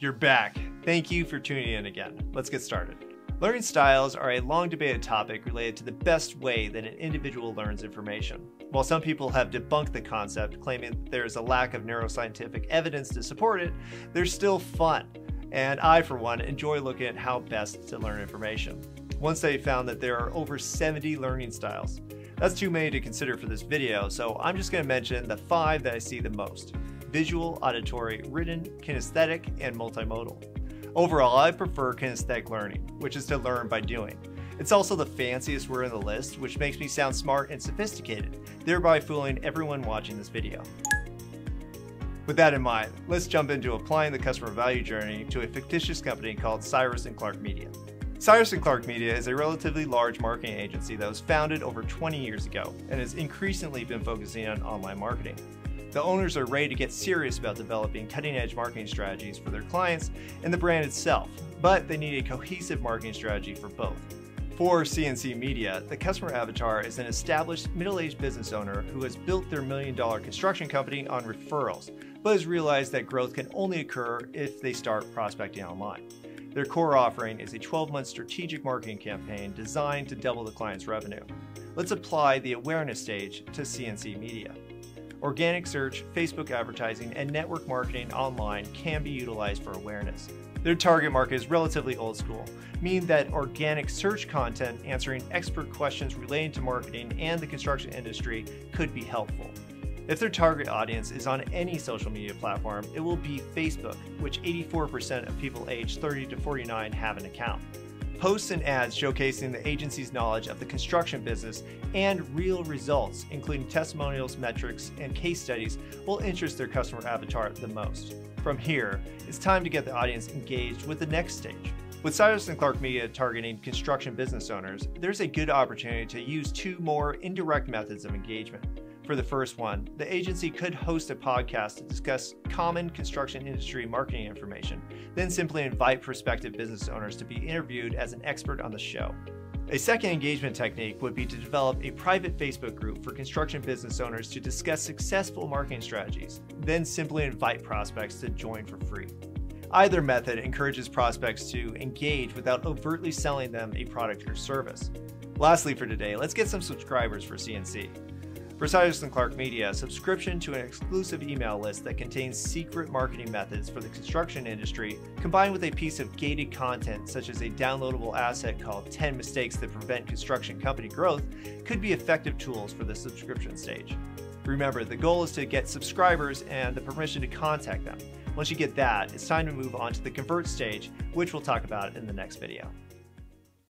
You're back. Thank you for tuning in again. Let's get started. Learning styles are a long debated topic related to the best way that an individual learns information. While some people have debunked the concept, claiming there is a lack of neuroscientific evidence to support it, they're still fun. And I, for one, enjoy looking at how best to learn information. One study found that there are over 70 learning styles. That's too many to consider for this video, so I'm just going to mention the five that I see the most visual, auditory, written, kinesthetic, and multimodal. Overall, I prefer kinesthetic learning, which is to learn by doing. It's also the fanciest word in the list, which makes me sound smart and sophisticated, thereby fooling everyone watching this video. With that in mind, let's jump into applying the customer value journey to a fictitious company called Cyrus and Clark Media. Cyrus and Clark Media is a relatively large marketing agency that was founded over 20 years ago and has increasingly been focusing on online marketing. The owners are ready to get serious about developing cutting edge marketing strategies for their clients and the brand itself, but they need a cohesive marketing strategy for both. For CNC Media, the customer avatar is an established middle aged business owner who has built their million dollar construction company on referrals, but has realized that growth can only occur if they start prospecting online. Their core offering is a 12 month strategic marketing campaign designed to double the client's revenue. Let's apply the awareness stage to CNC Media. Organic search, Facebook advertising, and network marketing online can be utilized for awareness. Their target market is relatively old school, meaning that organic search content answering expert questions relating to marketing and the construction industry could be helpful. If their target audience is on any social media platform, it will be Facebook, which 84% of people aged 30 to 49 have an account. Posts and ads showcasing the agency's knowledge of the construction business and real results, including testimonials, metrics, and case studies, will interest their customer avatar the most. From here, it's time to get the audience engaged with the next stage. With Cyrus and Clark Media targeting construction business owners, there's a good opportunity to use two more indirect methods of engagement. For the first one, the agency could host a podcast to discuss common construction industry marketing information, then simply invite prospective business owners to be interviewed as an expert on the show. A second engagement technique would be to develop a private Facebook group for construction business owners to discuss successful marketing strategies, then simply invite prospects to join for free. Either method encourages prospects to engage without overtly selling them a product or service. Lastly, for today, let's get some subscribers for CNC. For Cyrus and Clark Media, subscription to an exclusive email list that contains secret marketing methods for the construction industry, combined with a piece of gated content such as a downloadable asset called 10 Mistakes That Prevent Construction Company Growth, could be effective tools for the subscription stage. Remember, the goal is to get subscribers and the permission to contact them. Once you get that, it's time to move on to the convert stage, which we'll talk about in the next video.